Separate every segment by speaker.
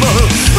Speaker 1: Mother.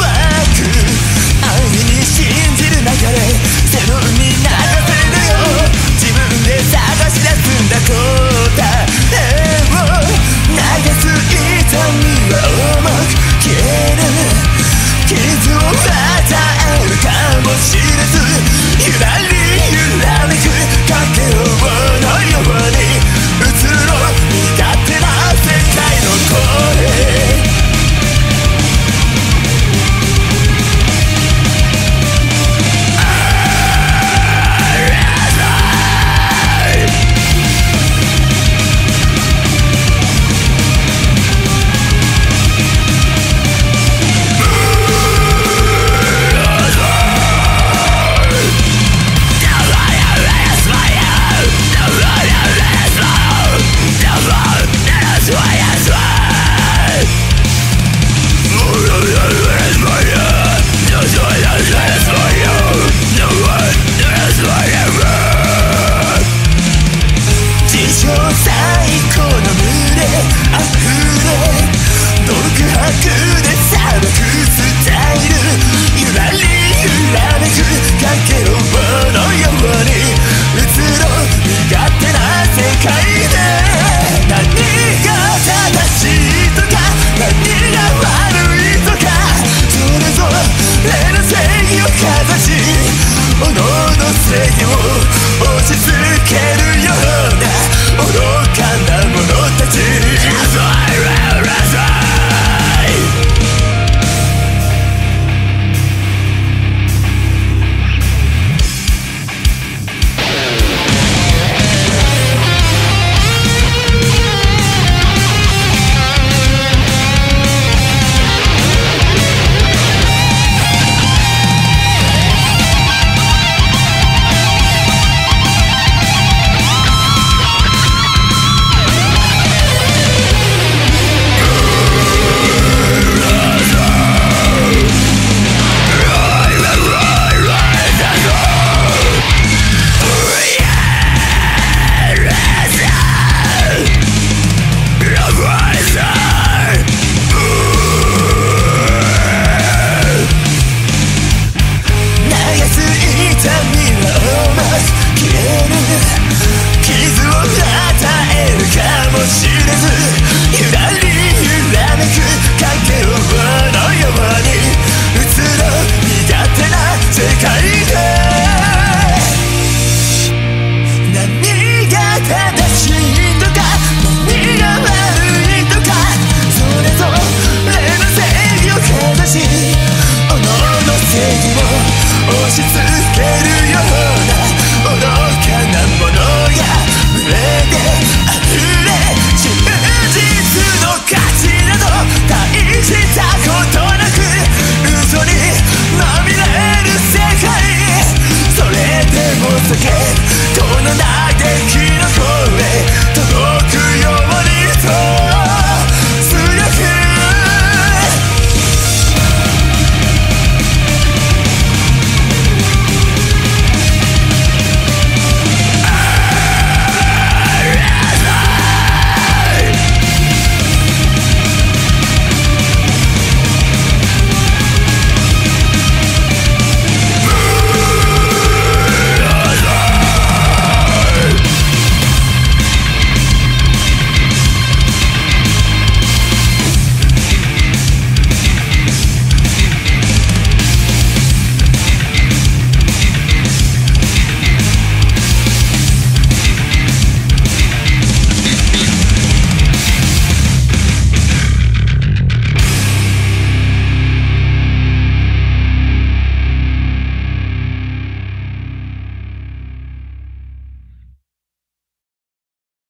Speaker 1: 超最高の胸れ溢れ独白で砂漠スタイル揺らり揺らめく崖の場のように移ろう勝手な世界で何が正しいとか何が悪いとかそれぞれの正義をかざし己の正義を押し付けるよ